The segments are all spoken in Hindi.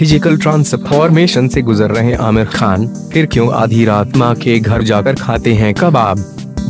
फ़िज़िकल ट्रांसफॉर्मेशन से गुजर रहे आमिर खान, फिर क्यों आधी रात माँ के घर जाकर खाते हैं कबाब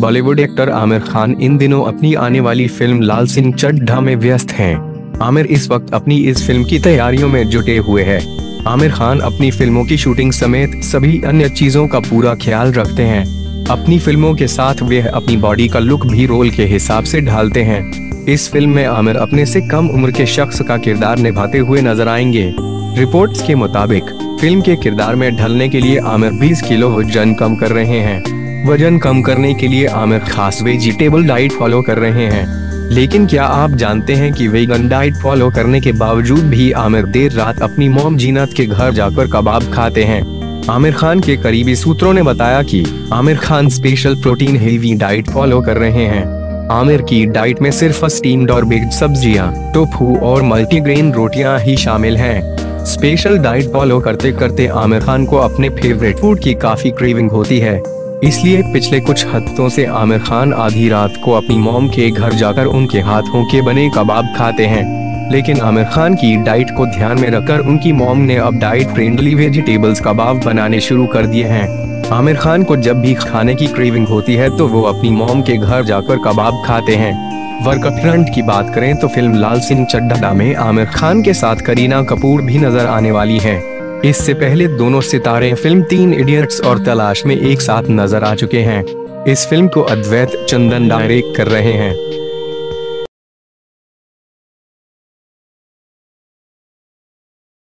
बॉलीवुड एक्टर आमिर खान इन दिनों अपनी आने वाली फ़िल्म लाल सिंह चड्ढा में व्यस्त हैं। आमिर इस वक्त अपनी इस फ़िल्म की तैयारियों में जुटे हुए हैं। आमिर खान अपनी फ़िल्मों की शूटिंग समेत सभी अन्य चीज़ों का पूरा ख्याल रखते हैं अपनी फ़िल्मों के साथ वे अपनी बॉडी का लुक भी रोल के हिसाब से ढालते हैं इस फ़िल्म में आमिर अपने से कम उम्र के शख्स का किरदार निभाते हुए नज़र आएँगे रिपोर्ट्स के मुताबिक फ़िल्म के किरदार में ढलने के लिए आमिर 20 किलो वज़न कम कर रहे हैं। वज़न कम करने के लिए आमिर खास वेजिटेबल डाइट फॉलो कर रहे हैं। लेकिन क्या आप जानते हैं कि वेगन डाइट फॉलो करने के बावजूद भी आमिर देर रात अपनी मोम जीनत के घर जाकर कबाब खाते हैं? आमिर खान के करीबी सूत्रों ने बताया कि Aamir Khan special protein heavy diet follow कर रहे हैं। आमिर की डाइट में सिर्फ़ स्टीम्ड और बेक्ड सब्ज़ियाँ, टोफू और मल्टीग्रेन रोटियाँ ही शामिल हैं। स्पेशल डाइट फॉलो करते करते आमिर खान को अपने फेवरेट फ़ूड की काफ़ी क्रेविंग होती है। इसलिए पिछले कुछ हफ्तों से आमिर खान आधी रात को अपनी मोम के घर जाकर उनके हाथों के बने कबाब खाते हैं। लेकिन आमिर खान की डाइट को ध्यान में रखकर उनकी मोम ने अब डाइट फ्रेंडली वेजिटेबल्स कबाब बनाने शुरू कर दिए हैं। आमिर खान को जब भी खाने की क्रेविंग होती है तो वो अपनी मोम के घर जाकर कबाब खाते हैं। वर्क फ्रंट की बात करें तो फ़िल्म लाल सिंह चड्ढा में आमिर खान के साथ करीना कपूर भी नज़र आने वाली है। इससे पहले दोनों सितारे फ़िल्म तीन इडियट्स और तलाश में एक साथ नज़र आ चुके हैं। इस फ़िल्म को अद्वैत चंदन डायरेक्ट कर रहे हैं।